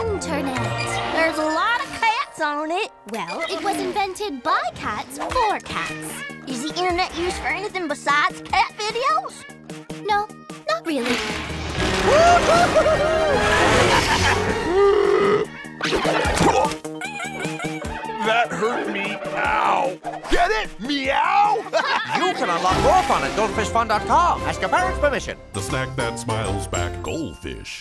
internet. There's a lot of cats on it. Well, it was invented by cats for cats. Is the internet used for anything besides cat videos? No, not really. That hurt me. Ow. Get it? Meow? You can unlock more fun at goldfishfun.com. Ask your parents' permission. The snack that smiles back goldfish.